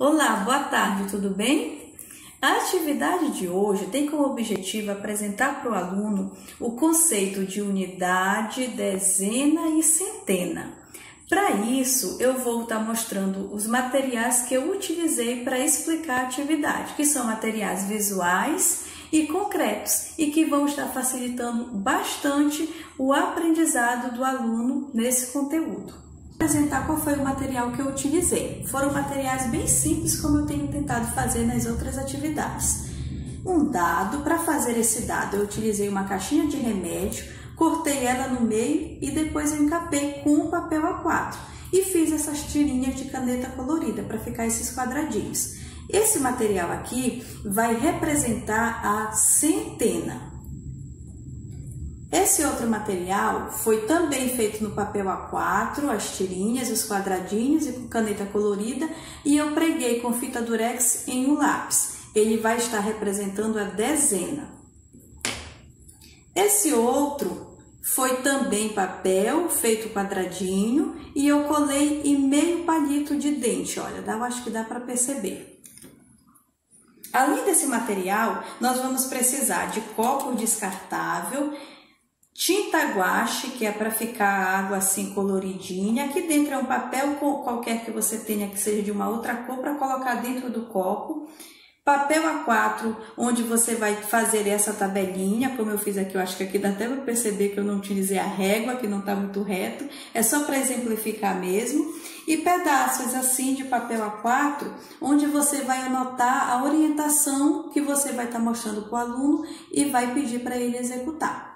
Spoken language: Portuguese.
Olá, boa tarde, tudo bem? A atividade de hoje tem como objetivo apresentar para o aluno o conceito de unidade, dezena e centena. Para isso, eu vou estar mostrando os materiais que eu utilizei para explicar a atividade, que são materiais visuais e concretos e que vão estar facilitando bastante o aprendizado do aluno nesse conteúdo apresentar qual foi o material que eu utilizei. Foram materiais bem simples, como eu tenho tentado fazer nas outras atividades. Um dado, para fazer esse dado, eu utilizei uma caixinha de remédio, cortei ela no meio e depois encapei com um papel A4 e fiz essas tirinhas de caneta colorida para ficar esses quadradinhos. Esse material aqui vai representar a centena. Esse outro material foi também feito no papel A4, as tirinhas, os quadradinhos e com caneta colorida e eu preguei com fita durex em um lápis. Ele vai estar representando a dezena. Esse outro foi também papel feito quadradinho e eu colei em meio palito de dente, olha, eu acho que dá para perceber. Além desse material, nós vamos precisar de copo descartável Tinta guache, que é para ficar a água assim coloridinha. Aqui dentro é um papel qualquer que você tenha que seja de uma outra cor para colocar dentro do copo. Papel A4, onde você vai fazer essa tabelinha, como eu fiz aqui, eu acho que aqui dá até para perceber que eu não utilizei a régua, que não está muito reto, é só para exemplificar mesmo. E pedaços assim de papel A4, onde você vai anotar a orientação que você vai estar tá mostrando para o aluno e vai pedir para ele executar.